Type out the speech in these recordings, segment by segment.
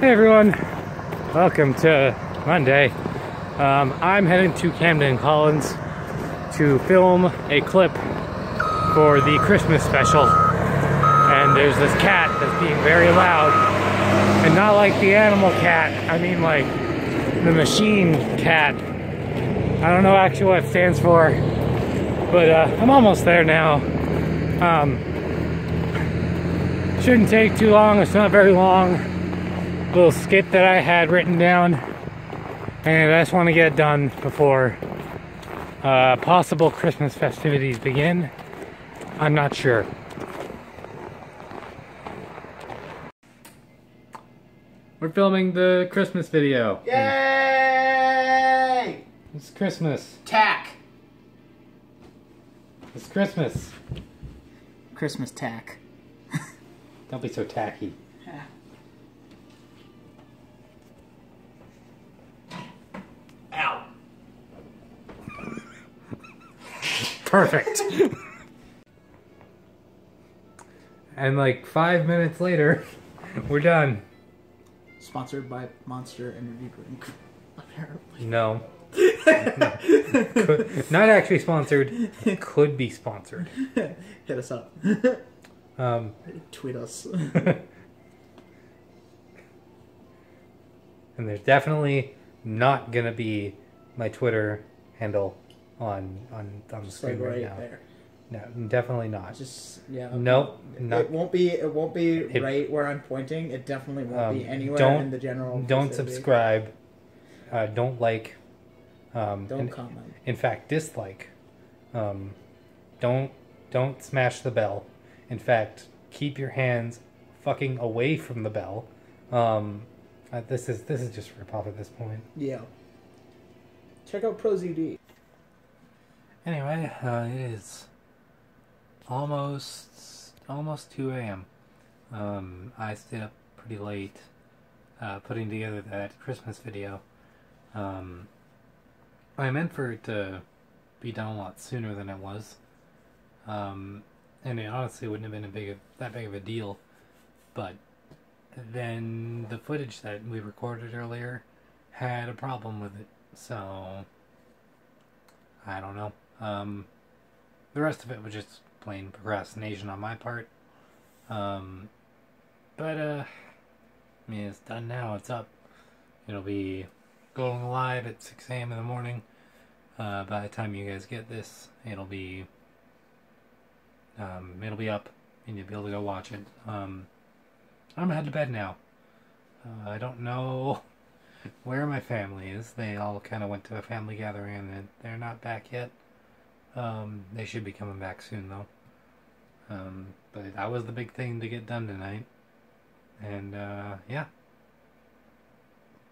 Hey everyone, welcome to Monday. Um, I'm heading to Camden Collins to film a clip for the Christmas special. And there's this cat that's being very loud. And not like the animal cat, I mean like the machine cat. I don't know actually what it stands for, but uh, I'm almost there now. Um, shouldn't take too long, it's not very long little skit that I had written down and I just want to get it done before uh, possible Christmas festivities begin. I'm not sure. We're filming the Christmas video. Yay! It's Christmas. Tack. It's Christmas. Christmas tack. Don't be so tacky. Perfect. and like five minutes later, we're done. Sponsored by Monster Energy Drink. Apparently. No. Could- not actually sponsored. Could be sponsored. Hit us up. Um, Tweet us. and there's definitely not gonna be my Twitter handle on on on the screen right, right now. there. No, definitely not. Just yeah. Nope, not- It won't be. It won't be It- right where I'm pointing. It definitely won't be Um, anywhere don't- in the general. Don't vicinity. subscribe. Uh, don't like. Um, Don't and- comment. in fact dislike um, don't don't smash the bell in fact keep your hands fucking away from the bell um, uh, this is this is just rip off at this point Yeah. Check out ProZD. Anyway uh, it is almost almost 2 a.m um, i stayed up pretty late uh, putting together that christmas video. Um, i meant for it to be done a lot sooner than it was. Um, and it honestly wouldn't have been a big that big of a deal. But then the footage that we recorded earlier had a problem with it. So i don't know um, the rest of it was just plain procrastination on my part. Um, but uh i mean it's done now. It's up. It'll be going live at 6 a.m in the morning. Uh, by the time you guys get this it'll be um, it'll be up and you'll be able to go watch it. Um, i'm gonna head to bed now. Uh, i don't know where my family is. They all kind of went to a family gathering and they're not back yet um, they should be coming back soon though um, but that was the big thing to get done tonight and uh, yeah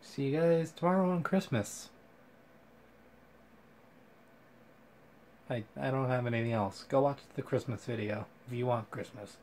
see you guys tomorrow on christmas I, I don't have anything else. Go watch the Christmas video if you want Christmas.